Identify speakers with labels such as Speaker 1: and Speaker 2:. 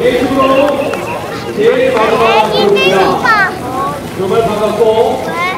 Speaker 1: 예수로 제일 마지막 부릅니다. 네, 네, 정말 반갑고 네.